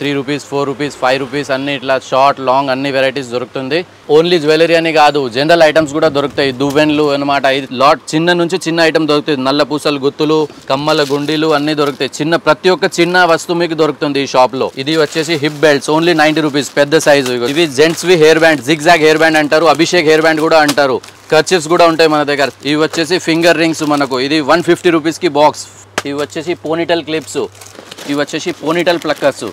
Three rupees four rupees five rupees అన్ని ఇట్లా short long అన్ని వెరైటీస్ దొరుకుతుంది. ఓన్లీ జ్యువెలరీ అని కాదు జనరల్ ఐటమ్స్ కూడా దొరుకుతాయి. దువ్వెన్లు అనమాట ఇది లాట్ చిన్న నుంచి చిన్న ఐటమ్ దొరుకుతుంది నల్ల పూసలు గుత్తులు కమ్మల గుండీలు అన్ని దొరుకుతాయి. చిన్న ప్రతి ఒక్క చిన్న వస్తువు మీకు దొరుకుతుంది ఈ షాప్లో. ఇది వచ్చేసి hip belts only ninety rupees పెద్ద సైజు ఇవి జెంట్స్ వి hair band zig zag hair band అంటారు అభిషేక్ హెయిర్ బ్యాండ్ కూడా అంటారు. కర్చిప్స్ కూడా ఉంటాయి మన దగ్గర. ఇవి వచ్చేసి ఫింగర్ రింగ్స్ మనకు. ఇది వన్ ఫిఫ్టీ రూపీస్కి బాక్స్ ఇవి వచ్చేసి పోనిటల్ క్లిప్స్ ఇవి వచ్చేసి పోనిటల్ ప్లక్కర్స్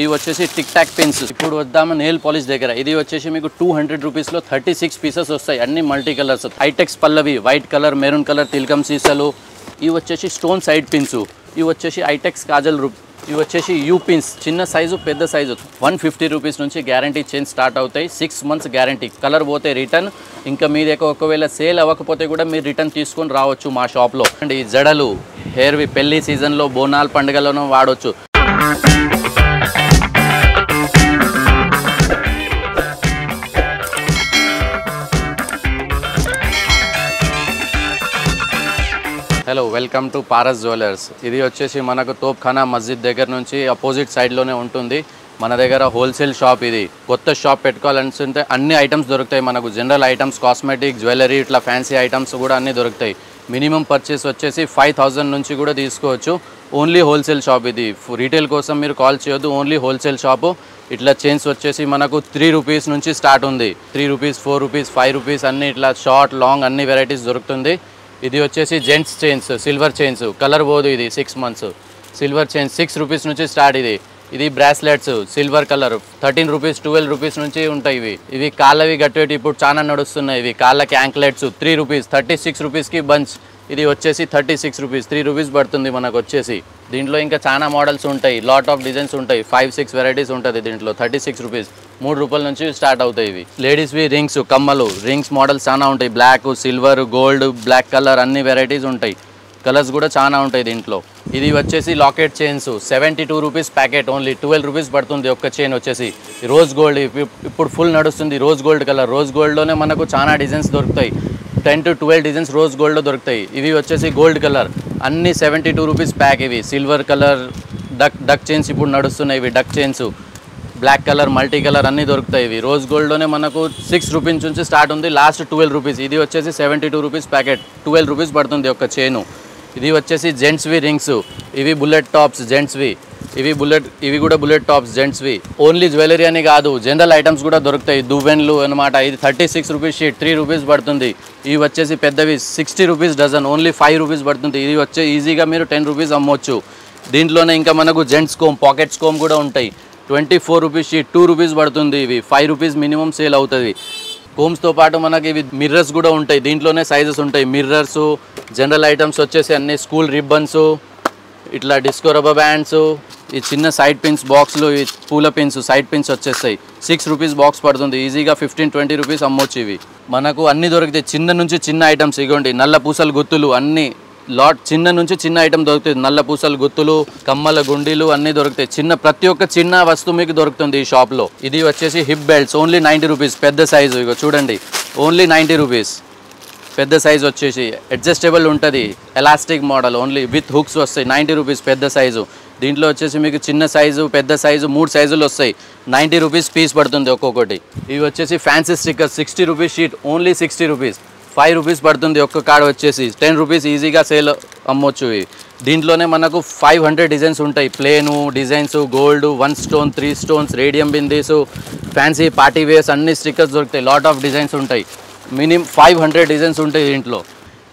ఇవి వచ్చేసి టిక్ టాక్ పెన్స్ ఇప్పుడు వద్దాము నెయిల్ పాలిష్ దగ్గర. ఇది వచ్చేసి మీకు టూ హండ్రెడ్ రూపీస్లో థర్టీ సిక్స్ పీసెస్ వస్తాయి. అన్ని multi colours HITEX Pallavi white colour maroon colour తిల్కం సీసాలు ఇవి వచ్చేసి స్టోన్ సైడ్ పిన్స్ ఇవి వచ్చేసి ఐటెక్స్ కాజల్ రూప్ ఇవి వచ్చేసి యూ పిన్స్ చిన్న సైజు పెద్ద సైజు వన్ ఫిఫ్టీ రూపీస్ నుంచి గ్యారంటీ చేంజ్ స్టార్ట్ అవుతాయి. సిక్స్ మంత్స్ గ్యారంటీ కలర్ పోతే రిటర్న్ ఇంకా మీ దగ్గర ఒకవేళ సేల్ అవ్వకపోతే కూడా మీరు రిటర్న్ తీసుకొని రావచ్చు మా షాప్లో అండ్ ఈ జడలు హెయిర్వి పెళ్ళి సీజన్లో బోనాల్ పండుగలోనూ వాడవచ్చు hello welcome to Paras jewellers ఇది వచ్చేసి మనకు తోప్ఖానా మస్జిద్ దగ్గర నుంచి అపోజిట్ సైడ్లోనే ఉంటుంది. మన దగ్గర హోల్సేల్ షాప్ ఇది. కొత్త షాప్ పెట్టుకోవాలనుకుంటే అన్ని ఐటమ్స్ దొరుకుతాయి మనకు. జనరల్ ఐటమ్స్ కాస్మెటిక్ జ్యువెలరీ ఇట్లా ఫ్యాన్సీ ఐటమ్స్ కూడా అన్నీ దొరుకుతాయి. మినిమం పర్చేస్ వచ్చేసి ఫైవ్ థౌజండ్ నుంచి కూడా తీసుకోవచ్చు. ఓన్లీ హోల్సేల్ షాప్ ఇది. రీటైల్ కోసం మీరు కాల్ చేయొద్దు ఓన్లీ హోల్సేల్ షాపు ఇట్లా చైన్స్ వచ్చేసి మనకు త్రీ రూపీస్ నుంచి స్టార్ట్ ఉంది. Three rupees four rupees five rupees అన్ని ఇట్లా షార్ట్ లాంగ్ అన్ని వెరైటీస్ దొరుకుతుంది. ఇది వచ్చేసి gents chains silver chains. Colour పోదు ఇది six months silver chains six rupees నుంచి స్టార్ట్ ఇది. ఇది bracelets silver colour thirteen rupees twelve rupees నుంచి ఉంటాయి ఇవి. ఇవి కాళ్ళవి గట్టేటి ఇప్పుడు చాలా నడుస్తున్నాయి ఇవి. కాళ్ళకి anklets three rupees thirty six రూపీస్కి బంచ్ ఇది వచ్చేసి thirty six rupees three rupees పడుతుంది మనకు వచ్చేసి. దీంట్లో ఇంకా చాలా మోడల్స్ ఉంటాయి. లాట్ ఆఫ్ డిజైన్స్ ఉంటాయి. ఫైవ్ సిక్స్ వెరైటీస్ ఉంటుంది దీంట్లో థర్టీ సిక్స్ రూపీస్ మూడు రూపాయల నుంచి స్టార్ట్ అవుతాయి ఇవి. లేడీస్వి రింగ్స్ కమ్మలు. రింగ్స్ మోడల్స్ చాలా ఉంటాయి. Black silver gold black colour అన్ని వెరైటీస్ ఉంటాయి. కలర్స్ కూడా చాలా ఉంటాయి దీంట్లో. ఇది వచ్చేసి locket chains. Seventy two rupees packet. Only twelve rupees పడుతుంది ఒక్క చైన్ వచ్చేసి. రోజ్ గోల్డ్ ఇప్పుడు ఫుల్ నడుస్తుంది రోజ్ గోల్డ్ కలర్. రోజ్ గోల్డ్లోనే మనకు చాలా డిజైన్స్ దొరుకుతాయి. Ten to twelve designs rose గోల్డ్లో దొరుకుతాయి. ఇవి వచ్చేసి గోల్డ్ కలర్. అన్ని సెవెంటీ టూ రూపీస్ ప్యాక్ ఇవి. Silver colour duck duck chains ఇప్పుడు నడుస్తున్నాయి ఇవి duck chains. Black colour multi colour అన్నీ దొరుకుతాయి ఇవి. రోజ్ గోల్డ్లోనే మనకు సిక్స్ రూపీస్ నుంచి స్టార్ట్ ఉంది. లాస్ట్ ట్వెల్వ్ రూపీస్ ఇది వచ్చేసి seventy two rupees packet twelve rupees పడుతుంది ఒక చైను ఇది వచ్చేసి జెంట్స్వి రింగ్స్ ఇవి బుల్లెట్ టాప్స్ జెంట్స్వి ఇవి బుల్లెట్ ఇవి కూడా బుల్లెట్ టాప్స్ జెంట్స్వి ఓన్లీ జ్యువెలరీ అని కాదు జనరల్ ఐటమ్స్ కూడా దొరుకుతాయి. దువ్వెన్లు అనమాట ఇది thirty six rupees sheet three rupees పడుతుంది. ఇవి వచ్చేసి పెద్దవి sixty rupees dozen only five rupees పడుతుంది. ఇది వచ్చే ఈజీగా మీరు టెన్ రూపీస్ అమ్మొచ్చు. దీంట్లోనే ఇంకా మనకు జెంట్స్ కోమ్ పాకెట్స్ కోమ్ కూడా ఉంటాయి. Twenty four rupees sheet two rupees పడుతుంది ఇవి. ఫైవ్ రూపీస్ మినిమం సేల్ అవుతుంది. కోమ్స్తో పాటు మనకి ఇవి మిర్రర్స్ కూడా ఉంటాయి. దీంట్లోనే సైజెస్ ఉంటాయి. మిర్రర్స్ జనరల్ ఐటమ్స్ వచ్చేసి అన్ని స్కూల్ రిబ్బన్స్ ఇట్లా డిస్కో రబ్బర్ బ్యాండ్స్ ఈ చిన్న సైడ్ పిన్స్ బాక్స్లు ఈ పూల పిన్స్ సైడ్ పిన్స్ వచ్చేస్తాయి. సిక్స్ రూపీస్ బాక్స్ పడుతుంది. ఈజీగా ఫిఫ్టీన్ ట్వంటీ రూపీస్ అమ్మొచ్చు ఇవి. మనకు అన్ని దొరుకుతాయి చిన్న నుంచి చిన్న ఐటమ్స్ ఇగోండి. నల్ల పూసలు గుత్తులు అన్నీ లాట్ చిన్న నుంచి చిన్న ఐటమ్ దొరుకుతుంది నల్ల పూసలు గుత్తులు కమ్మల గుండీలు అన్నీ దొరుకుతాయి. చిన్న ప్రతి ఒక్క చిన్న వస్తువు మీకు దొరుకుతుంది ఈ షాప్లో. ఇది వచ్చేసి hip belts only ninety rupees పెద్ద సైజు. ఇగో చూడండి ఓన్లీ నైంటీ రూపీస్. పెద్ద సైజు వచ్చేసి అడ్జస్టబుల్ ఉంటుంది. Elastic model only with hooks వస్తాయి. నైంటీ రూపీస్ పెద్ద సైజు. దీంట్లో వచ్చేసి మీకు చిన్న సైజు పెద్ద సైజు మూడు సైజులు వస్తాయి. నైంటీ రూపీస్ పీస్ పడుతుంది ఒక్కొక్కటి. ఇవి వచ్చేసి fancy sticker sixty rupees sheet only sixty rupees. Five rupees పడుతుంది ఒక్క కార్డ్ వచ్చేసి. టెన్ రూపీస్ ఈజీగా సేల్ అమ్మొచ్చు ఇవి. దీంట్లోనే మనకు ఫైవ్ హండ్రెడ్ డిజైన్స్ ఉంటాయి. Plain designs gold one stone three stones radium bindis fancy party wears అన్ని స్టిక్కర్స్ దొరుకుతాయి. లాట్ ఆఫ్ డిజైన్స్ ఉంటాయి. మినిమం ఫైవ్ హండ్రెడ్ డిజైన్స్ ఉంటాయి దీంట్లో.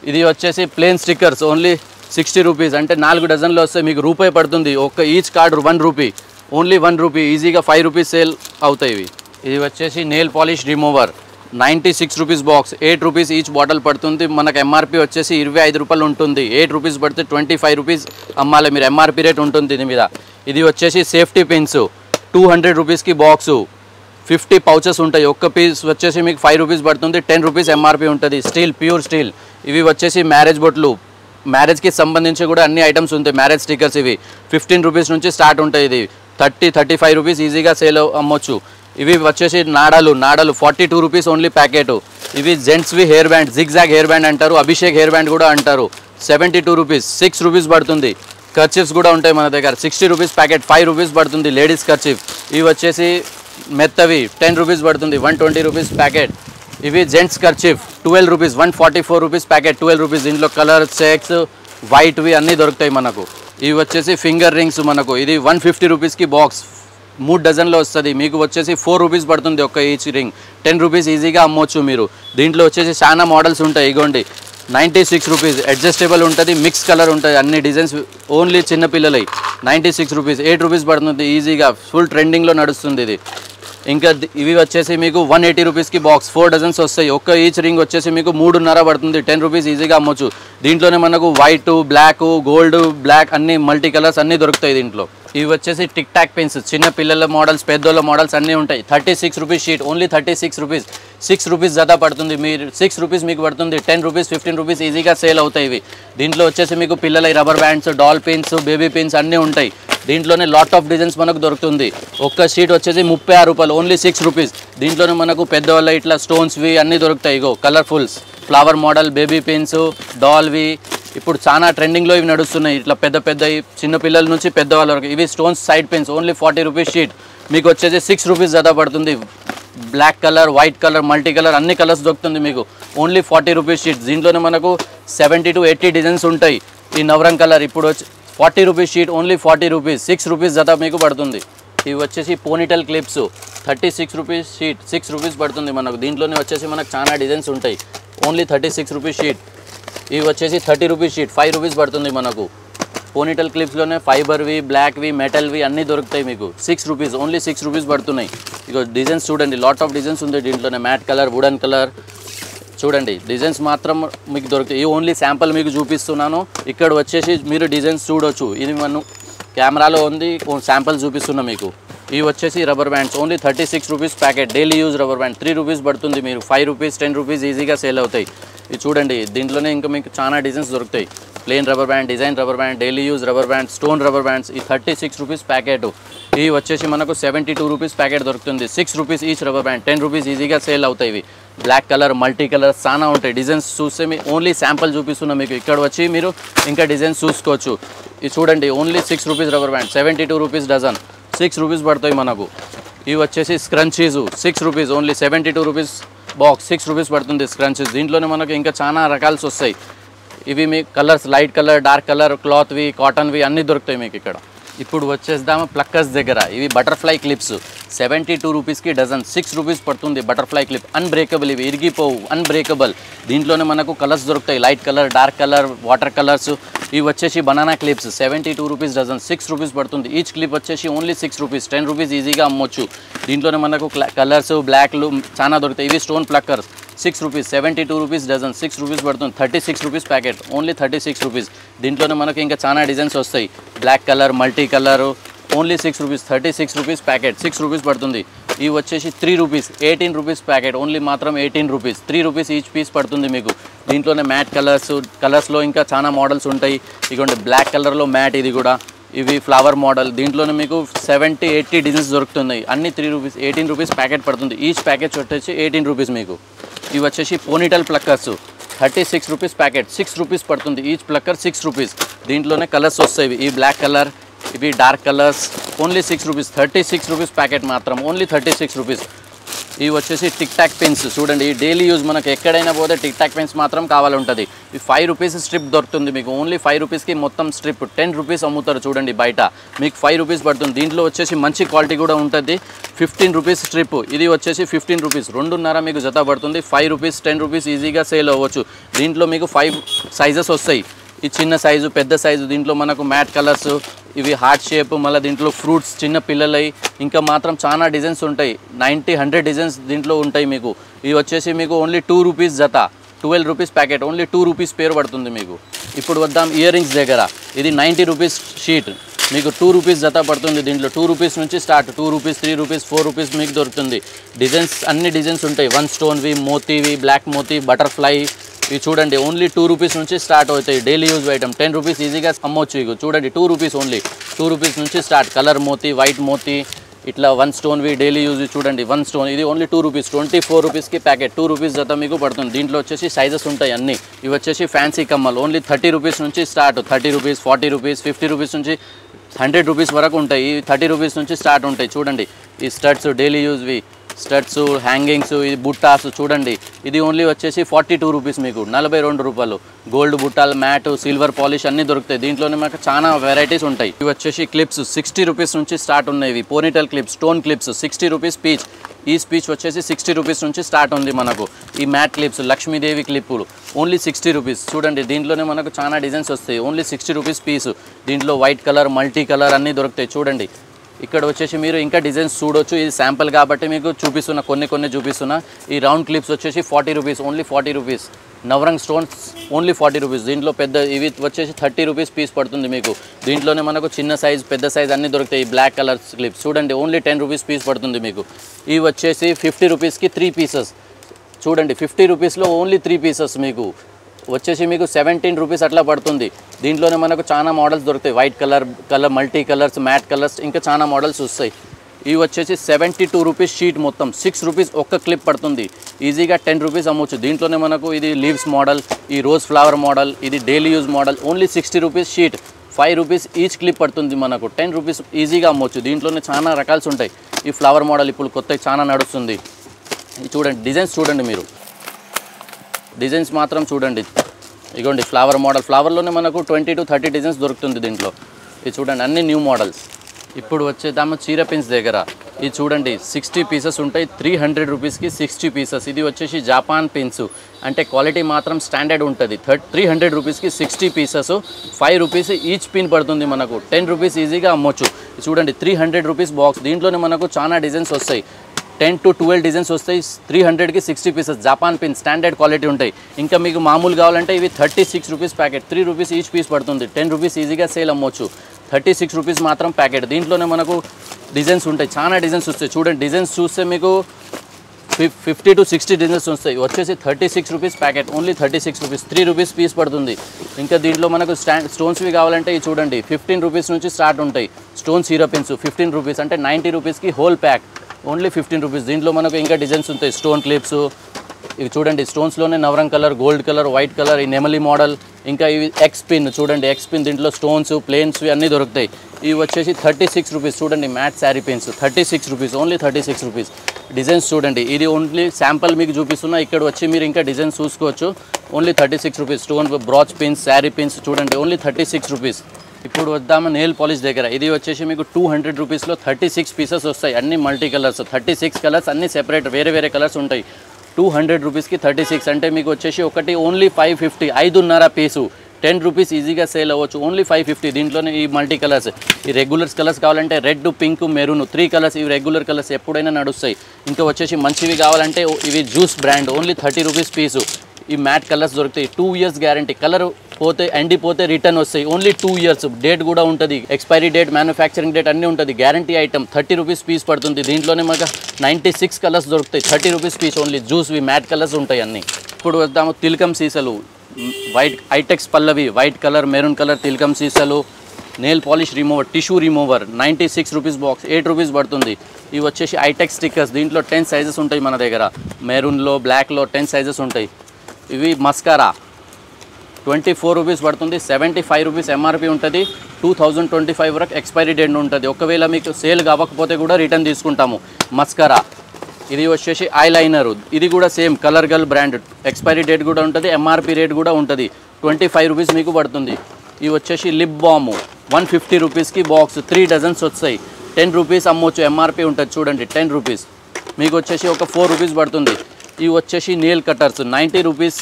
ఇది వచ్చేసి plain stickers. Only sixty rupees. అంటే నాలుగు డజన్లు వస్తే మీకు రూపాయి పడుతుంది. ఒక్క each card one rupee. Only one rupee. ఈజీగా ఫైవ్ రూపీస్ సేల్ అవుతాయి ఇవి. ఇది వచ్చేసి nail polish remover. Ninety six rupees box eight rupees each bottle పడుతుంది. మనకు ఎంఆర్పి వచ్చేసి ఇరవై ఐదు రూపాయలు ఉంటుంది. ఎయిట్ రూపీస్ పడితే ట్వంటీ ఫైవ్ రూపీస్ అమ్మాలి. మీరు ఎంఆర్పి రేట్ ఉంటుంది దీని మీద. ఇది వచ్చేసి సేఫ్టీ పిన్స్ టూ హండ్రెడ్ రూపీస్కి బాక్సు ఫిఫ్టీ పౌచెస్ ఉంటాయి. ఒక్క పీస్ వచ్చేసి మీకు ఫైవ్ రూపీస్ పడుతుంది. టెన్ రూపీస్ ఎంఆర్పి ఉంటుంది. స్టీల్ ప్యూర్ స్టీల్ ఇవి వచ్చేసి మ్యారేజ్ బొట్లు మ్యారేజ్కి సంబంధించి కూడా అన్ని ఐటమ్స్ ఉంటాయి. మ్యారేజ్ స్టిక్కర్స్ ఇవి. ఫిఫ్టీన్ రూపీస్ నుంచి స్టార్ట్ ఉంటాయి ఇది. థర్టీ థర్టీ ఫైవ్ రూపీస్ ఈజీగా సేల్ అమ్మొచ్చు ఇవి వచ్చేసి నాడాలు నాడాలు. Forty two rupees only packet. ఇవి జెంట్స్వి hair band zig zag hair band అంటారు అభిషేక్ హెయిర్ బ్యాండ్ కూడా అంటారు. Seventy two rupees six rupees పడుతుంది. కర్చిఫ్స్ కూడా ఉంటాయి మన దగ్గర. Sixty rupees packet five rupees పడుతుంది లేడీస్ కర్చిఫ్. ఇవి వచ్చేసి మెత్తవి టెన్ రూపీస్ పడుతుంది వన్ ట్వంటీ రూపీస్ ప్యాకెట్. ఇవి gents kerchief twelve rupees one forty four rupees packet twelve rupees. దీంట్లో కలర్ సెక్స్ వైట్వి అన్నీ దొరుకుతాయి మనకు. ఇవి వచ్చేసి ఫింగర్ రింగ్స్ మనకు. ఇది వన్ ఫిఫ్టీ రూపీస్కి బాక్స్. మూడు డజన్లో వస్తుంది. మీకు వచ్చేసి ఫోర్ రూపీస్ పడుతుంది ఒక్క ఈచ్ రింగ్. టెన్ రూపీస్ ఈజీగా అమ్మొచ్చు మీరు. దీంట్లో వచ్చేసి చాలా మోడల్స్ ఉంటాయి. ఇగోండి నైంటీ సిక్స్ రూపీస్ అడ్జస్టబుల్ ఉంటుంది మిక్స్ కలర్ ఉంటుంది. అన్ని డిజైన్స్ ఓన్లీ చిన్న పిల్లలై ninety six rupees eight rupees పడుతుంది ఈజీగా. ఫుల్ ట్రెండింగ్లో నడుస్తుంది ఇది. ఇంకా ఇవి వచ్చేసి మీకు వన్ ఎయిటీ రూపీస్కి బాక్స్. ఫోర్ డజన్స్ వస్తాయి. ఒక్క ఈచ్ రింగ్ వచ్చేసి మీకు మూడున్నర పడుతుంది. టెన్ రూపీస్ ఈజీగా అమ్మొచ్చు. దీంట్లోనే మనకు వైట్ బ్లాక్ గోల్డ్ బ్లాక్ అన్ని మల్టీ కలర్స్ అన్నీ దొరుకుతాయి దీంట్లో. ఇవి వచ్చేసి టిక్ టాక్ పెన్స్. చిన్న పిల్లల మోడల్స్ పెద్దోళ్ళ మోడల్స్ అన్నీ ఉంటాయి. Thirty six rupees sheet only thirty six rupees. Six rupees జదా పడుతుంది. మీరు సిక్స్ రూపీస్ మీకు పడుతుంది. టెన్ రూపీస్ ఫిఫ్టీన్ రూపీస్ ఈజీగా సేల్ అవుతాయి ఇవి. దీంట్లో వచ్చేసి మీకు పిల్లల rubber bands doll pins baby pins అన్నీ ఉంటాయి. దీంట్లోనే లాట్ ఆఫ్ డిజైన్స్ మనకు దొరుకుతుంది. ఒక్క షీట్ వచ్చేసి ముప్పై ఆరు రూపాయలు ఓన్లీ సిక్స్ రూపీస్. దీంట్లోనే మనకు పెద్దవాళ్ళ ఇట్లా స్టోన్స్వి అన్నీ దొరుకుతాయి. ఇగో colourfuls flower model baby pins డాల్వి. ఇప్పుడు చాలా ట్రెండింగ్లో ఇవి నడుస్తున్నాయి. ఇట్లా పెద్ద పెద్ద చిన్నపిల్లల నుంచి పెద్దవాళ్ళ వరకు. ఇవి stones side pins. Only forty rupees sheet. మీకు వచ్చేసి సిక్స్ రూపీస్ జదా పడుతుంది. Black colour white colour multi colour అన్ని కలర్స్ దొరుకుతుంది మీకు. Only forty rupees sheet. దీంట్లోనే మనకు సెవెంటీ టు ఎయిటీ డిజైన్స్ ఉంటాయి. ఈ నవరం కలర్ ఇప్పుడు వచ్చి forty rupees sheet only forty rupees. Six rupees జత మీకు పడుతుంది. ఇవి వచ్చేసి ponytail clips thirty six rupees sheet six rupees పడుతుంది మనకు. దీంట్లోనే వచ్చేసి మనకు చాలా డిజైన్స్ ఉంటాయి. Only thirty six rupees sheet ఇవి వచ్చేసి thirty rupees sheet five rupees పడుతుంది మనకు. పోనిటల్ క్లిప్స్లోనే ఫైబర్వి బ్లాక్వి మెటల్వి అన్నీ దొరుకుతాయి మీకు. Six rupees only six rupees పడుతున్నాయి. ఇక డిజైన్స్ చూడండి. లాట్ ఆఫ్ డిజైన్స్ ఉంది దీంట్లోనే. మ్యాట్ కలర్ వుడెన్ కలర్ చూడండి. డిజైన్స్ మాత్రం మీకు దొరుకుతాయి. ఈ ఓన్లీ శాంపుల్ మీకు చూపిస్తున్నాను. ఇక్కడ వచ్చేసి మీరు డిజైన్స్ చూడొచ్చు. ఇది మనం కెమెరాలో ఉంది శాంపుల్ చూపిస్తున్నా మీకు. ఇవి వచ్చేసి rubber bands only thirty six rupees packet daily use rubber band three rupees పడుతుంది మీరు. ఫైవ్ రూపీస్ టెన్ రూపీస్ ఈజీగా సేల్ అవుతాయి. ఇది చూడండి దీంట్లోనే ఇంకా మీకు చాలా డిజైన్స్ దొరుకుతాయి. Plain rubber band design rubber band daily use rubber band stone rubber bands ఈ థర్టీ సిక్స్ రూపీస్ ప్యాకెట్ ఇవి వచ్చేసి మనకు సెవెంటీ టూ రూపీస్ ప్యాకెట్ దొరుకుతుంది. Six rupees each rubber band ten rupees ఈజీగా సేల్ అవుతాయి ఇవి. బ్లాక్ కలర్ మల్టీ కలర్ చాలా ఉంటాయి. డిజైన్స్ చూస్తే మీ ఓన్లీ శాంపుల్ చూపిస్తున్నా మీకు. ఇక్కడ వచ్చి మీరు ఇంకా డిజైన్స్ చూసుకోవచ్చు. ఇది చూడండి only six rupees rubber band seventy two rupees dozen six rupees పడతాయి మనకు. ఇవి వచ్చేసి scrunchies six rupees only seventy two rupees box six rupees పడుతుంది స్క్రంచీస్ దీంట్లోనే మనకు ఇంకా చాలా రకాల్స్ వస్తాయి. ఇవి మీ colours light colour dark colour క్లాత్వి కాటన్వి అన్నీ దొరుకుతాయి మీకు ఇక్కడ. ఇప్పుడు వచ్చేద్దాము ప్లక్కర్స్ దగ్గర. ఇవి బటర్ఫ్లై క్లిప్స్ సెవెంటీ టూ రూపీస్కి డజన్ సిక్స్ రూపీస్ పడుతుంది బటర్ఫ్లై క్లిప్ అన్బ్రేకబుల్ ఇవి ఇరిగిపోవు. అన్బ్రేకబుల్ దీంట్లోనే మనకు కలర్స్ దొరుకుతాయి. Light colour dark colour water colours ఇవి వచ్చేసి banana clips seventy two rupees dozen six rupees పడుతుంది. ఈచ్ క్లిప్ వచ్చేసి only six rupees ten rupees ఈజీగా అమ్మొచ్చు. దీంట్లోనే మనకు కలర్స్ బ్లాక్లు చాలా దొరుకుతాయి. ఇవి stone pluckers six rupees seventy two rupees dozen six rupees పడుతుంది thirty six rupees packet only thirty six rupees. దీంట్లోనే మనకి ఇంకా చాలా డిజైన్స్ వస్తాయి. Black colour multi colour only six rupees thirty six rupees packet six rupees పడుతుంది. ఇవి వచ్చేసి three rupees eighteen rupees packet only మాత్రం eighteen rupees three rupees each piece పడుతుంది మీకు. దీంట్లోనే మ్యాట్ కలర్స్ కలర్స్లో ఇంకా చాలా మోడల్స్ ఉంటాయి. ఇదిగోండి బ్లాక్ కలర్లో మ్యాట్ ఇది కూడా. ఇవి ఫ్లవర్ మోడల్. దీంట్లోనే మీకు సెవెంటీ ఎయిటీ డిజైన్స్ దొరుకుతున్నాయి. అన్ని three rupees eighteen rupees packet పడుతుంది. ఈచ్ ప్యాకెట్ వచ్చేసి ఎయిటీన్ రూపీస్ మీకు. ఇవి వచ్చేసి ponytail pluckers. Thirty six rupees packet. Six rupees పడుతుంది. Each plucker six rupees. దీంట్లోనే కలర్స్ వస్తాయి. ఈ బ్లాక్ కలర్ ఇవి dark colours. Only six rupees. Thirty six rupees packet మాత్రం. Only thirty six rupees. ఇవి వచ్చేసి టిక్ టాక్ పెన్స్ చూడండి daily use మనకు ఎక్కడైనా పోతే టిక్ టాక్ పెన్స్ మాత్రం కావాలంటుంది. ఈ ఫైవ్ రూపీస్ స్ట్రిప్ దొరుకుతుంది మీకు. ఓన్లీ ఫైవ్ రూపీస్కి మొత్తం స్ట్రిప్ టెన్ రూపీస్ అమ్ముతారు చూడండి బయట. మీకు ఫైవ్ రూపీస్ పడుతుంది. దీంట్లో వచ్చేసి మంచి క్వాలిటీ కూడా ఉంటుంది. ఫిఫ్టీన్ రూపీస్ స్ట్రిప్ ఇది వచ్చేసి ఫిఫ్టీన్ రూపీస్ రెండున్నర మీకు జత పడుతుంది. ఫైవ్ రూపీస్ టెన్ రూపీస్ ఈజీగా సేల్ అవ్వచ్చు. దీంట్లో మీకు ఫైవ్ సైజెస్ వస్తాయి. ఈ చిన్న సైజు పెద్ద సైజు దీంట్లో మనకు మ్యాట్ కలర్స్ ఇవి హార్ట్ షేప్ మళ్ళీ దీంట్లో ఫ్రూట్స్ చిన్న పిల్లలై ఇంకా మాత్రం చాలా డిజైన్స్ ఉంటాయి. నైంటీ హండ్రెడ్ డిజైన్స్ దీంట్లో ఉంటాయి మీకు. ఇవి వచ్చేసి మీకు ఓన్లీ టూ రూపీస్ జత. Twelve rupees packet only two rupees పేరు పడుతుంది మీకు. ఇప్పుడు వద్దాం ఇయర్ రింగ్స్ దగ్గర. ఇది నైంటీ రూపీస్ షీట్. మీకు టూ రూపీస్ జత పడుతుంది దీంట్లో. టూ రూపీస్ నుంచి start. Two rupees three rupees four rupees మీకు దొరుకుతుంది. డిజైన్స్ అన్ని డిజైన్స్ ఉంటాయి. వన్ స్టోన్వి మోతీవి బ్లాక్ మోతీ బటర్ఫ్లై ఇవి చూడండి ఓన్లీ టూ రూపీస్ నుంచి స్టార్ట్ అవుతాయి. Daily use item ten rupees ఈజీగా అమ్మొచ్చు ఇక చూడండి two rupees only two rupees నుంచి స్టార్ట్ కలర్ మోతి వైట్ మోతి ఇట్లా వన్ స్టోన్వి డైలీ యూజ్ చూడండి వన్ స్టోన్ ఇది only two rupees twenty four రూపీస్కి ప్యాకెట్ టూ రూపీస్ జత మీకు పడుతుంది. దీంట్లో వచ్చేసి సైజెస్ ఉంటాయి అన్ని. ఇవి వచ్చేసి ఫ్యాన్సీ కమ్మలు. ఓన్లీ థర్టీ రూపీస్ నుంచి start thirty rupees forty rupees fifty rupees నుంచి హండ్రెడ్ రూపీస్ వరకు ఉంటాయి. ఈ థర్టీ రూపీస్ నుంచి స్టార్ట్ ఉంటాయి. చూడండి ఈ స్టడ్స్ డైలీ యూజ్వి స్టడ్స్ హ్యాంగింగ్స్ ఇది బుట్టాస్ చూడండి. ఇది ఓన్లీ వచ్చేసి ఫార్టీ టూ రూపీస్ మీకు. నలభై రెండు రూపాయలు. గోల్డ్ బుట్టాలు మ్యాట్ సిల్వర్ పాలిష్ అన్నీ దొరుకుతాయి. దీంట్లోనే మనకు చాలా వెరైటీస్ ఉంటాయి. ఇవి వచ్చేసి క్లిప్స్ సిక్స్టీ రూపీస్ నుంచి స్టార్ట్ ఉన్నాయి. ఇవి ponytail clips stone clips sixty rupees peach ఈ స్పీచ్ వచ్చేసి సిక్స్టీ రూపీస్ నుంచి స్టార్ట్ ఉంది మనకు. ఈ మ్యాట్ క్లిప్స్ లక్ష్మీదేవి క్లిప్పులు ఓన్లీ సిక్స్టీ రూపీస్ చూడండి దీంట్లోనే మనకు చాలా డిజైన్స్ వస్తాయి. ఓన్లీ సిక్స్టీ రూపీస్ పీస్ దీంట్లో వైట్ కలర్ మల్టీ కలర్ అన్నీ దొరుకుతాయి. చూడండి ఇక్కడ వచ్చేసి మీరు ఇంకా డిజైన్స్ చూడొచ్చు. ఇది శాంపుల్ కాబట్టి మీకు చూపిస్తున్నా కొన్ని కొన్ని చూపిస్తున్నా. ఈ రౌండ్ క్లిప్స్ వచ్చేసి forty rupees only forty rupees. Navrang stones only forty rupees. దీంట్లో పెద్ద ఇవి వచ్చేసి థర్టీ రూపీస్ పీస్ పడుతుంది మీకు. దీంట్లోనే మనకు చిన్న సైజ్ పెద్ద సైజ్ అన్నీ దొరుకుతాయి బ్లాక్ కలర్ క్లిప్స్. చూడండి ఓన్లీ టెన్ రూపీస్ పీస్ పడుతుంది మీకు. ఇవి వచ్చేసి ఫిఫ్టీ రూపీస్కి త్రీ పీసెస్. చూడండి ఫిఫ్టీ రూపీస్లో ఓన్లీ త్రీ పీసెస్ మీకు. వచ్చేసి మీకు సెవెంటీన్ రూపీస్ అట్లా పడుతుంది. దీంట్లోనే మనకు చాలా మోడల్స్ దొరుకుతాయి. White colour colour multi colours matte colours ఇంకా చాలా మోడల్స్ వస్తాయి. ఇవి వచ్చేసి సెవెంటీ టూ రూపీస్ షీట్ మొత్తం. సిక్స్ రూపీస్ ఒక్క క్లిప్ పడుతుంది. ఈజీగా టెన్ రూపీస్ అమ్మొచ్చు. దీంట్లోనే మనకు ఇది లీవ్స్ మోడల్ ఈ రోజ్ ఫ్లవర్ మోడల్ ఇది daily use model. Only sixty rupees sheet. Five rupees each clip పడుతుంది మనకు. టెన్ రూపీస్ ఈజీగా అమ్మొచ్చు. దీంట్లోనే చాలా రకాల్స్ ఉంటాయి. ఈ ఫ్లవర్ మోడల్ ఇప్పుడు కొత్త చాలా నడుస్తుంది. చూడండి డిజైన్స్ చూడండి మీరు. డిజైన్స్ మాత్రం చూడండి. ఇగోండి ఫ్లవర్ మోడల్ ఫ్లవర్లోనే మనకు ట్వంటీ టు థర్టీ డిజైన్స్ దొరుకుతుంది దీంట్లో. ఇది చూడండి అన్ని న్యూ మోడల్స్ ఇప్పుడు వచ్చేదాము చీర పిన్స్ దగ్గర. ఇది చూడండి సిక్స్టీ పీసెస్ ఉంటాయి త్రీ హండ్రెడ్ రూపీస్కి సిక్స్టీ పీసెస్ ఇది వచ్చేసి జాపాన్ పిన్స్ అంటే క్వాలిటీ మాత్రం స్టాండర్డ్ ఉంటుంది. థర్డ్ త్రీ హండ్రెడ్ రూపీస్కి sixty pieces five rupees each pin పడుతుంది మనకు. టెన్ రూపీస్ ఈజీగా అమ్మొచ్చు. చూడండి త్రీ హండ్రెడ్ రూపీస్ బాక్స్ దీంట్లోనే మనకు చాలా డిజైన్స్ వస్తాయి. టెన్ టు ట్వెల్వ్ డిజైన్స్ వస్తాయి త్రీ హండ్రెడ్కి sixty pieces Japan pin standard quality ఉంటాయి. ఇంకా మీకు మామూలు కావాలంటే ఇవి thirty six rupees packet three rupees each piece పడుతుంది. టెన్ రూపీస్ ఈజీగా సేల్ అమ్మొచ్చు. థర్టీ సిక్స్ రూపీస్ మాత్రం ప్యాకెట్ దీంట్లోనే మనకు డిజైన్స్ ఉంటాయి. చాలా డిజైన్స్ వస్తాయి. చూడండి డిజైన్స్ చూస్తే మీకు fif fifty to sixty designs వస్తాయి. వచ్చేసి thirty six rupees packet only thirty six rupees three rupees piece పడుతుంది. ఇంకా దీంట్లో మనకు స్టాండ్ స్టోన్స్వి కావాలంటే ఇవి చూడండి. ఫిఫ్టీన్ రూపీస్ నుంచి స్టార్ట్ ఉంటాయి. స్టోన్స్ హీరో సిరపిన్స్ ఫిఫ్టీన్ రూపీస్ అంటే నైంటీ రూపీస్కి whole pack only fifteen rupees. దీంట్లో మనకు ఇంకా డిజైన్స్ ఉంటాయి. స్టోన్ క్లిప్స్ ఇవి చూడండి స్టోన్స్లోనే నవరం colour gold colour white colour ఈ నెమలి మోడల్ ఇంకా ఇవి ఎక్స్ పిన్ చూడండి. ఎక్స్ పిన్ దీంట్లో స్టోన్స్ ప్లేన్స్ అన్నీ దొరుకుతాయి. ఇవి వచ్చేసి థర్టీ సిక్స్ రూపీస్. చూడండి matte sari pins thirty six rupees only thirty six rupees. Designs చూడండి. ఇది ఓన్లీ శాంపుల్ మీకు చూపిస్తున్నా. ఇక్కడ వచ్చి మీరు ఇంకా డిజైన్స్ చూసుకోవచ్చు. Only thirty six rupees. Stone brooch pins sari pins చూడండి. Only thirty six rupees. ఇప్పుడు వద్దాము? నెయిల్ పాలిష్ దగ్గర. ఇది వచ్చేసి మీకు టూ హండ్రెడ్ రూపీస్లో థర్టీ సిక్స్ పీసెస్ వస్తాయి. అన్ని multi colours thirty six colours అన్ని సెపరేట్ వేరే వేరే కలర్స్ ఉంటాయి. టూ హండ్రెడ్ రూపీస్కి థర్టీ సిక్స్. అంటే మీకు వచ్చేసి ఒకటి ఓన్లీ ఫైవ్ ఫిఫ్టీ. ఐదున్నర పీసు. టెన్ రూపీస్ ఈజీగా సేల్ అవ్వచ్చు. Only five fifty. దీంట్లోనే ఈ మల్టీ కలర్స్ ఈ రెగ్యులర్స్ కలర్స్ కావాలంటే red pink maroon. Three colours ఇవి రెగ్యులర్ కలర్స్ ఎప్పుడైనా నడుస్తాయి. ఇంకా వచ్చేసి మంచివి కావాలంటే ఇవి juice brand. Only thirty rupees piece. ఈ మ్యాట్ కలర్స్ దొరుకుతాయి టూ ఇయర్స్ గ్యారంటీ. కలర్ పోతే ఎండిపోతే రిటర్న్ వస్తాయి. ఓన్లీ టూ ఇయర్స్ డేట్ కూడా ఉంటుంది. ఎక్స్పైరీ డేట్ మ్యానుఫ్యాక్చరింగ్ డేట్ అన్నీ ఉంటుంది. Guarantee item thirty rupees piece పడుతుంది. దీంట్లోనే మాకు నైంటీ సిక్స్ కలర్స్ దొరుకుతాయి థర్టీ రూపీస్ పీస్ ఓన్లీ జ్యూస్వి మ్యాట్ కలర్స్ ఉంటాయి అన్నీ. ఇప్పుడు వద్దాము తిలకం సీసలు. White Itex Pallavi white colour maroon colour తిలకం సీసలు nail polish remover tissue remover ninety six rupees box eight rupees పడుతుంది. ఇవి వచ్చేసి ఐటెక్ స్టిక్కర్స్ దీంట్లో టెన్ సైజెస్ ఉంటాయి మన దగ్గర. మెరూన్లో బ్లాక్లో టెన్ సైజెస్ ఉంటాయి. ఇవి మస్కారా. ట్వంటీ ఫోర్ రూపీస్ పడుతుంది సెవెంటీ ఫైవ్ రూపీస్ ఎంఆర్పి ఉంటుంది టూ థౌజండ్ ట్వంటీ ఫైవ్ వరకు ఎక్స్పైరీ డేట్ ఉంటుంది. ఒకవేళ మీకు సేల్ కావకపోతే కూడా రిటర్న్ తీసుకుంటాము. మస్కారా. ఇది వచ్చేసి ఐలైనర్. ఇది కూడా సేమ్ కలర్ గల్ బ్రాండ్. ఎక్స్పైరీ డేట్ కూడా ఉంటుంది ఎంఆర్పి రేట్ కూడా ఉంటుంది. ట్వంటీ ఫైవ్ రూపీస్ మీకు పడుతుంది. ఇవి వచ్చేసి లిప్ బామ్. వన్ ఫిఫ్టీ రూపీస్కి బాక్స్. త్రీ డజన్స్ వస్తాయి టెన్ రూపీస్ అమ్మవచ్చు ఎంఆర్పి ఉంటుంది చూడండి టెన్ రూపీస్. మీకు వచ్చేసి ఒక ఫోర్ రూపీస్ పడుతుంది. ఇవి వచ్చేసి nail cutters ninety rupees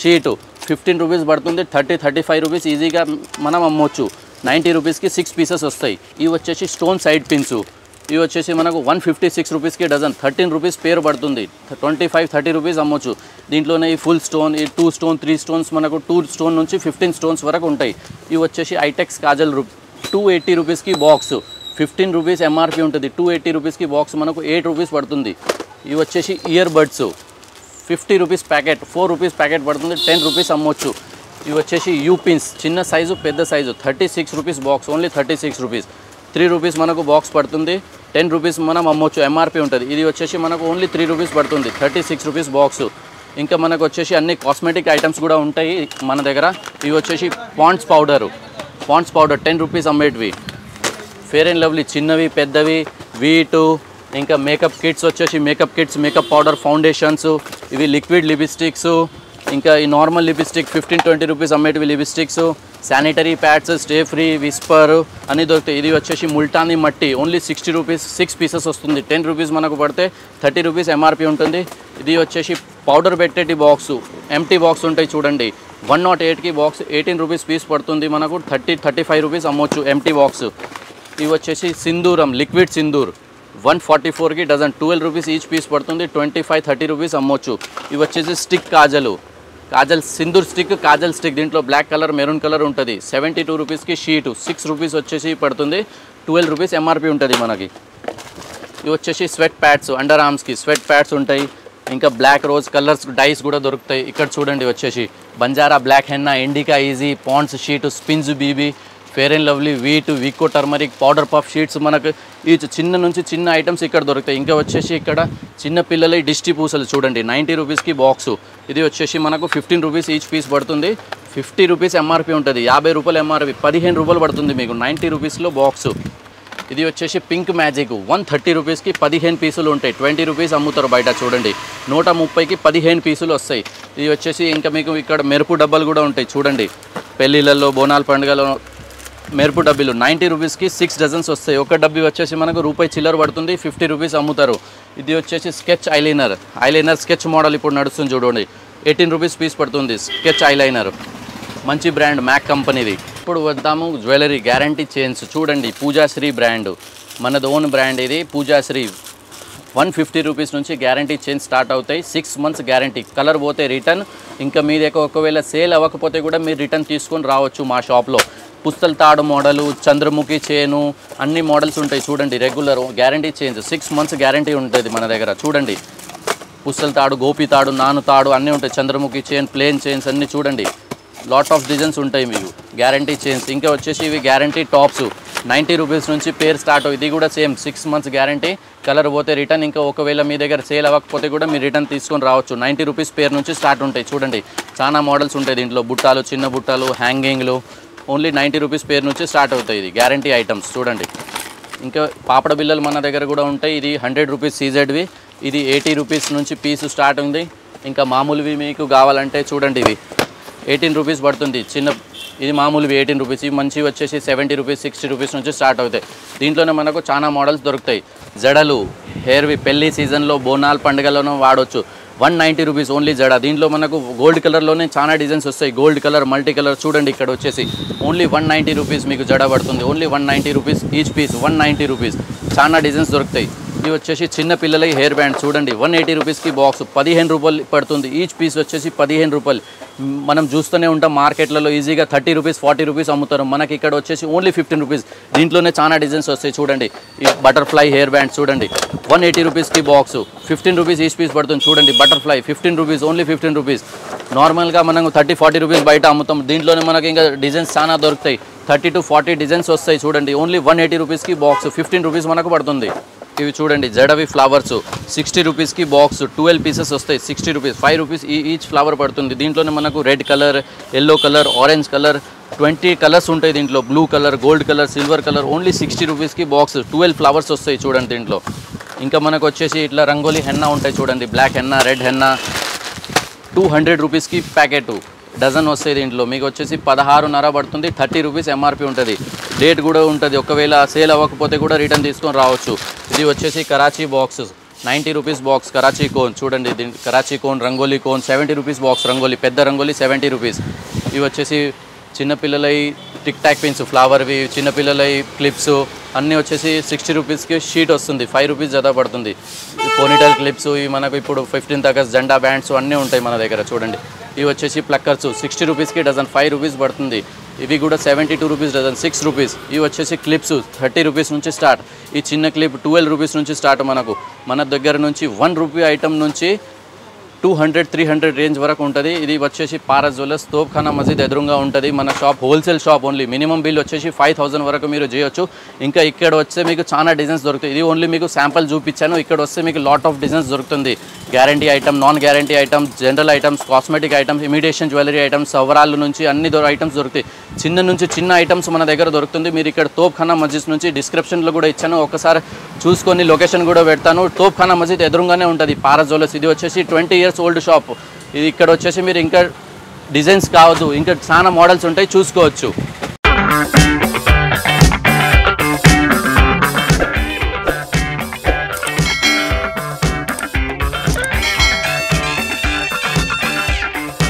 sheet fifteen rupees పడుతుంది. థర్టీ థర్టీ ఫైవ్ రూపీస్ ఈజీగా మనం అమ్మొచ్చు. నైంటీ రూపీస్కి సిక్స్ పీసెస్ వస్తాయి. ఇవి వచ్చేసి స్టోన్ సైడ్ పిన్స్ ఇవి వచ్చేసి మనకు వన్ ఫిఫ్టీ సిక్స్ రూపీస్కి డజన్ థర్టీన్ రూపీస్ పేరు పడుతుంది. ట్వంటీ ఫైవ్ థర్టీ రూపీస్ అమ్మొచ్చు. దీంట్లోనే ఈ ఫుల్ స్టోన్ ఈ టూ స్టోన్ త్రీ స్టోన్స్ మనకు టూ స్టోన్ నుంచి ఫిఫ్టీన్ స్టోన్స్ వరకు ఉంటాయి. ఇవి వచ్చేసి ఐటెక్స్ కాజల్ రూ టూ ఎయిటీ రూపీస్కి బాక్స్ ఫిఫ్టీన్ రూపీస్ ఎంఆర్పి ఉంటుంది. టూ ఎయిటీ రూపీస్కి బాక్స్ మనకు ఎయిట్ రూపీస్ పడుతుంది. ఇవి వచ్చేసి ear buds fifty rupees packet four rupees packet పడుతుంది టెన్ రూపీస్ అమ్మొచ్చు. ఇవి వచ్చేసి యూపిన్స్ చిన్న సైజు పెద్ద size. Thirty six rupees box only thirty six rupees. Three rupees మనకు బాక్స్ పడుతుంది టెన్ రూపీస్ మనం అమ్మొచ్చు ఎంఆర్పి ఉంటుంది. ఇది వచ్చేసి మనకు ఓన్లీ త్రీ రూపీస్ పడుతుంది థర్టీ సిక్స్ రూపీస్ బాక్స్. ఇంకా మనకు వచ్చేసి అన్ని కాస్మెటిక్ ఐటమ్స్ కూడా ఉంటాయి మన దగ్గర. ఇవి వచ్చేసి Pond's powder. Pond's powder ten rupees అమ్మేటివి. Fair and lovely చిన్నవి పెద్దవి వీటు ఇంకా మేకప్ కిట్స్ వచ్చేసి makeup kits makeup powder foundations ఇవి లిక్విడ్ లిప్స్టిక్స్ ఇంకా ఈ normal lipstick fifteen twenty rupees అమ్మేటివి lipsticks sanitary pads stay free whisper అని దొరుకుతాయి. ఇది వచ్చేసి multani mitti only sixty rupees six pieces వస్తుంది. టెన్ రూపీస్ మనకు పడితే థర్టీ రూపీస్ ఎంఆర్పి ఉంటుంది. ఇది వచ్చేసి పౌడర్ పెట్టేటి బాక్సు ఎంటీ బాక్స్ ఉంటాయి చూడండి. వన్ నాట్ ఎయిట్కి బాక్స్ ఎయిటీన్ రూపీస్ పీస్ పడుతుంది మనకు థర్టీ థర్టీ ఫైవ్ రూపీస్ అమ్మొచ్చు ఎంటీ బాక్స్ ఇవి వచ్చేసి సింధూరం లిక్విడ్ సింధూర్. వన్ ఫార్టీ ఫోర్కి dozen twelve rupees each piece పడుతుంది. ట్వంటీ ఫైవ్ థర్టీ రూపీస్ అమ్మొచ్చు. ఇవి వచ్చేసి stick kajal. Kajal sindoor stick kajal stick. దీంట్లో బ్లాక్ కలర్ మెరూన్ కలర్ ఉంటుంది. సెవెంటీ టూ రూపీస్కి షీటు సిక్స్ రూపీస్ వచ్చేసి పడుతుంది. ట్వెల్వ్ రూపీస్ ఎంఆర్పి ఉంటుంది మనకి. ఇవి వచ్చేసి స్వెట్ ప్యాడ్స్ అండర్ ఆర్మ్స్కి స్వెట్ ప్యాడ్స్ ఉంటాయి. ఇంకా బ్లాక్ రోజ్ కలర్స్ డైస్ కూడా దొరుకుతాయి. ఇక్కడ చూడండి వచ్చేసి. Banjara black henna Indica easy Pond's sheet spins BB Fair and Lovely Veet Vicco turmeric powder puff sheets మనకు ఈ చిన్న నుంచి చిన్న ఐటమ్స్ ఇక్కడ దొరుకుతాయి. ఇంకా వచ్చేసి ఇక్కడ చిన్న పిల్లల డిస్టి పూసలు చూడండి. నైంటీ రూపీస్కి బాక్సు ఇది వచ్చేసి మనకు ఫిఫ్టీన్ రూపీస్ ఈచ్ పీస్ పడుతుంది. ఫిఫ్టీ రూపీస్ ఎంఆర్పి ఉంటుంది. యాభై రూపాయలు ఎంఆర్పి పదిహేను రూపాయలు పడుతుంది మీకు. నైంటీ రూపీస్లో బాక్సు ఇది వచ్చేసి పింక్ మ్యాజిక్ వన్ థర్టీ రూపీస్కి పదిహేను పీసులు ఉంటాయి. ట్వంటీ రూపీస్ అమ్ముతారు బయట చూడండి. నూట ముప్పైకి పదిహేను పీసులు వస్తాయి. ఇది వచ్చేసి ఇంకా మీకు ఇక్కడ మెరుపు డబ్బాలు కూడా ఉంటాయి. చూడండి. పెళ్ళిళ్ళల్లో బోనాల పండుగలో మెరుపు డబ్బీలు. నైంటీ రూపీస్కి సిక్స్ డజన్స్ వస్తాయి. ఒక డబ్బీ వచ్చేసి మనకు రూపాయి చిల్లర పడుతుంది. ఫిఫ్టీ రూపీస్ అమ్ముతారు. ఇది వచ్చేసి sketch eyeliner. Eyeliner sketch model ఇప్పుడు నడుస్తుంది చూడండి. ఎయిటీన్ రూపీస్ పీస్ పడుతుంది. Sketch eyeliner. మంచి బ్రాండ్ మ్యాక్ కంపెనీది. ఇప్పుడు వద్దాము. జ్యువెలరీ గ్యారంటీ చైన్స్ చూడండి పూజాశ్రీ బ్రాండ్. మనది ఓన్ బ్రాండ్ ఇది. పూజాశ్రీ. వన్ ఫిఫ్టీ రూపీస్ నుంచి గ్యారంటీ చైన్స్ స్టార్ట్ అవుతాయి. సిక్స్ మంత్స్ గ్యారంటీ కలర్ పోతే రిటర్న్ ఇంకా మీ దగ్గర ఒకవేళ సేల్ అవ్వకపోతే కూడా మీరు రిటర్న్ తీసుకొని రావచ్చు మా షాప్లో పుస్తల తాడు మోడలు చంద్రముఖి చేను అన్ని మోడల్స్ ఉంటాయి చూడండి regular guarantee change six months guarantee ఉంటుంది మన దగ్గర చూడండి. పుస్తల తాడు గోపి తాడు నాను తాడు అన్నీ ఉంటాయి. చంద్రముఖి చైన్ ప్లేన్ చైన్స్ అన్నీ చూడండి. లాట్ ఆఫ్ డిజైన్స్ ఉంటాయి మీకు గ్యారంటీ చైన్స్ ఇంకా వచ్చేసి ఇవి గ్యారంటీ టాప్స్ నైంటీ రూపీస్ నుంచి పేరు స్టార్ట్ ఇది కూడా same six months guarantee colour పోతే రిటర్న్ ఇంకా ఒకవేళ మీ దగ్గర సేల్ అవ్వకపోతే కూడా మీరు రిటర్న్ తీసుకొని రావచ్చు. నైంటీ రూపీస్ పేరు నుంచి స్టార్ట్ ఉంటాయి చూడండి. చాలా మోడల్స్ ఉంటాయి దీంట్లో. బుట్టాలు చిన్న బుట్టాలు హ్యాంగింగ్లు ఓన్లీ నైంటీ రూపీస్ పేరు నుంచి స్టార్ట్ అవుతాయి ఇది. గ్యారంటీ ఐటమ్స్ చూడండి. ఇంకా పాపడ బిల్లలు మన దగ్గర కూడా ఉంటాయి. ఇది హండ్రెడ్ రూపీస్ సీజెడ్వి ఇది ఎయిటీ రూపీస్ నుంచి పీస్ స్టార్ట్ ఉంది. ఇంకా మామూలువి మీకు కావాలంటే చూడండి ఇవి. ఎయిటీన్ రూపీస్ పడుతుంది. చిన్న ఇది మామూలువి ఎయిటీన్ రూపీస్. ఇవి మంచివి వచ్చేసి సెవెంటీ రూపీస్ సిక్స్టీ రూపీస్ నుంచి స్టార్ట్ అవుతాయి. దీంట్లోనే మనకు చాలా మోడల్స్ దొరుకుతాయి. జడలు హెయిర్వి పెళ్ళి సీజన్లో బోనాల్ పండుగలోనూ వాడవచ్చు వన్ నైంటీ రూపీస్ ఓన్లీ జడ. దీంట్లో మనకు గోల్డ్ కలర్లోనే చాలా డిజైన్స్ వస్తాయి. గోల్డ్ కలర్ మల్టీ కలర్ చూడండి ఇక్కడ వచ్చేసి. ఓన్లీ వన్ నైంటీ రూపీస్ మీకు జడ పడుతుంది. Only one ninety rupees each piece one ninety rupees. చాలా డిజైన్స్ దొరుకుతాయి. ఇది వచ్చేసి చిన్న పిల్లలకి హెయిర్ బ్యాండ్. చూడండి వన్ ఎయిటీ రూపీస్కి బాక్స్ పదిహేను రూపాయలు పడుతుంది. ఈచ్ పీస్ వచ్చేసి పదిహేను రూపాయలు. మనం చూస్తూనే ఉంటాం మార్కెట్లలో ఈజీగా థర్టీ రూపీస్ ఫార్టీ రూపీస్ అమ్ముతారు. మనకి ఇక్కడ వచ్చేసి ఓన్లీ ఫిఫ్టీన్ రూపీస్ దీంట్లోనే చాలా డిజైన్స్ వస్తాయి చూడండి. ఈ బటర్ఫ్లై హెయిర్ బ్యాండ్ చూడండి. వన్ ఎయిటీ రూపీస్కి box fifteen rupees each piece పడుతుంది. చూడండి butterfly fifteen rupees only fifteen rupees నార్మల్గా మనం థర్టీ ఫార్టీ రూపీస్ బయట అమ్ముతాం. దీంట్లోనే మనకి ఇంకా డిజైన్స్ చాలా దొరుకుతాయి. థర్టీ టు ఫార్టీ డిజైన్స్ వస్తాయి చూడండి. ఓన్లీ వన్ ఎయిటీ రూపీస్కి బాక్స్ ఫిఫ్టీన్ రూపీస్ మనకు పడుతుంది. ఇవి చూడండి జడవి ఫ్లవర్స్. సిక్స్టీ రూపీస్కి బాక్స్ ట్వెల్వ్ పీసెస్ వస్తాయి. సిక్స్టీ రూపీస్ ఫైవ్ రూపీస్ ఈ ఈచ్ ఫ్లవర్ పడుతుంది. దీంట్లోనే మనకు red colour yellow colour orange colour twenty colours ఉంటాయి దీంట్లో. Blue colour gold colour silver colour only sixty రూపీస్కి బాక్స్ ట్వెల్వ్ ఫ్లవర్స్ వస్తాయి చూడండి దీంట్లో. ఇంకా మనకు వచ్చేసి ఇట్లా రంగోలీ హెన్నా ఉంటాయి చూడండి. Black henna red henna two hundred రూపీస్కి ప్యాకెట్ డజన్ వస్తాయి దీంట్లో. మీకు వచ్చేసి పదహారున్నర పడుతుంది థర్టీ రూపీస్ ఎంఆర్పి ఉంటుంది. డేట్ కూడా ఉంటుంది. ఒకవేళ సేల్ అవ్వకపోతే కూడా రిటర్న్ తీసుకొని రావచ్చు. ఇది వచ్చేసి Karachi box ninety rupees box Karachi cone చూడండి దీని Karachi cone rangoli cone seventy rupees box rangoli పెద్ద రంగోలీ సెవెంటీ రూపీస్. ఇవి వచ్చేసి చిన్నపిల్లలై టిక్ టాక్ పిన్స్ ఫ్లవర్వి చిన్నపిల్లలై క్లిప్స్ అన్నీ వచ్చేసి సిక్స్టీ రూపీస్కి షీట్ వస్తుంది. ఫైవ్ రూపీస్ జత పడుతుంది. పోనిటల్ క్లిప్స్ ఇవి మనకు ఇప్పుడు ఫిఫ్టీన్ ఆగస్ట్ జెండా బ్యాండ్స్ అన్నీ ఉంటాయి మన దగ్గర. చూడండి. ఇవి వచ్చేసి ప్లక్కర్స్. సిక్స్టీ రూపీస్కి డజన్ ఫైవ్ రూపీస్ పడుతుంది. ఇవి కూడా seventy two rupees dozen six rupees. ఇవి వచ్చేసి క్లిప్స్ థర్టీ రూపీస్ నుంచి స్టార్ట్. ఈ చిన్న క్లిప్ ట్వెల్వ్ రూపీస్ నుంచి స్టార్ట్ మనకు. మన దగ్గర నుంచి వన్ రూపీ ఐటమ్ నుంచి two hundred three hundred range వరకు ఉంటుంది. ఇది వచ్చేసి పారస్ జ్యువెలర్స్ తోప్ఖానా మసీద్ ఎదురుగా ఉంటుంది. మన shop wholesale shop only. Minimum bill వచ్చేసి ఫైవ్ థౌసండ్ వరకు మీరు చేయొచ్చు. ఇంకా ఇక్కడ వస్తే మీకు చాలా డిజైన్స్ దొరుకుతాయి. ఇది ఓన్లీ మీకు శాంపుల్ చూపించాను. ఇక్కడ వస్తే మీకు లాట్ ఆఫ్ డిజైన్స్ దొరుకుతుంది. Guarantee item non guarantee items general items cosmetic items imitation jewellery items సవరాల నుంచి అన్ని ఐటమ్స్ దొరుకుతాయి. చిన్న నుంచి చిన్న ఐటమ్స్ మన దగ్గర దొరుకుతుంది. మీరు ఇక్కడ తోప్ఖానా మస్జిద్ నుంచి డిస్క్రిప్షన్లో కూడా ఇచ్చాను. ఒకసారి చూసుకొని లొకేషన్ కూడా పెడతాను. తోప్ఖానా మస్జిద్ ఎదురుగానే ఉంటుంది. పారా జ్యువెలర్స్ ఇది వచ్చేసి ట్వంటీ ఇయర్స్ ఓల్డ్ షాప్ ఇది ఇక్కడ వచ్చేసి మీరు ఇంకా డిజైన్స్ కావద్దు. ఇంకా చాలా మోడల్స్ ఉంటాయి చూసుకోవచ్చు.